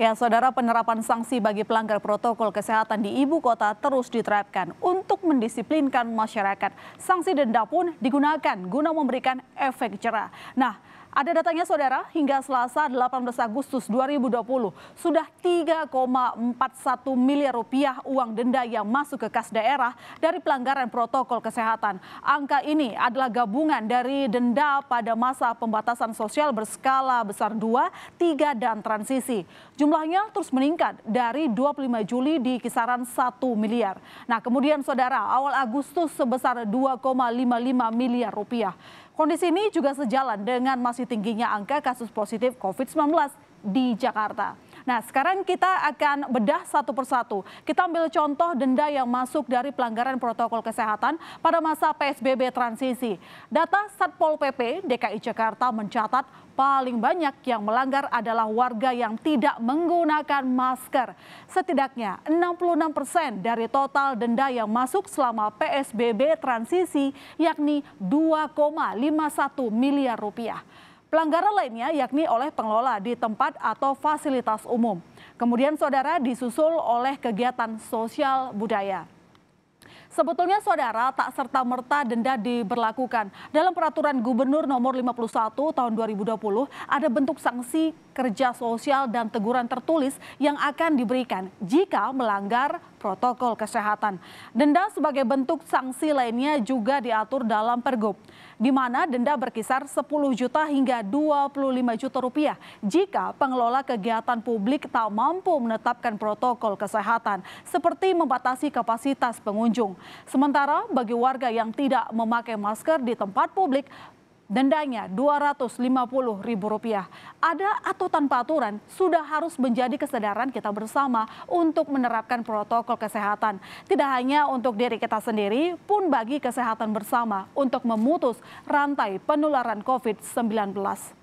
Ya, saudara penerapan sanksi bagi pelanggar protokol kesehatan di ibu kota terus diterapkan untuk mendisiplinkan masyarakat. Sanksi denda pun digunakan guna memberikan efek jerah. Nah, ada datanya saudara, hingga Selasa 18 Agustus 2020 sudah 3,41 miliar rupiah uang denda yang masuk ke kas daerah dari pelanggaran protokol kesehatan. Angka ini adalah gabungan dari denda pada masa pembatasan sosial berskala besar 2, 3, dan transisi. Jumlahnya terus meningkat dari 25 Juli di kisaran 1 miliar. Nah kemudian saudara, awal Agustus sebesar 2,55 miliar rupiah. Kondisi ini juga sejalan dengan masih tingginya angka kasus positif COVID-19 di Jakarta. Nah, sekarang kita akan bedah satu persatu. Kita ambil contoh denda yang masuk dari pelanggaran protokol kesehatan pada masa PSBB transisi. Data Satpol PP DKI Jakarta mencatat paling banyak yang melanggar adalah warga yang tidak menggunakan masker. Setidaknya 66 persen dari total denda yang masuk selama PSBB transisi yakni 2,51 miliar rupiah. Pelanggaran lainnya yakni oleh pengelola di tempat atau fasilitas umum. Kemudian saudara disusul oleh kegiatan sosial budaya. Sebetulnya saudara tak serta-merta denda diberlakukan. Dalam peraturan gubernur nomor 51 tahun 2020 ada bentuk sanksi kerja sosial dan teguran tertulis yang akan diberikan jika melanggar protokol kesehatan. Denda sebagai bentuk sanksi lainnya juga diatur dalam pergub di mana denda berkisar 10 juta hingga 25 juta rupiah jika pengelola kegiatan publik tak mampu menetapkan protokol kesehatan seperti membatasi kapasitas pengunjung. Sementara bagi warga yang tidak memakai masker di tempat publik, dendanya Rp250.000. Ada atau tanpa aturan, sudah harus menjadi kesadaran kita bersama untuk menerapkan protokol kesehatan. Tidak hanya untuk diri kita sendiri, pun bagi kesehatan bersama untuk memutus rantai penularan COVID-19.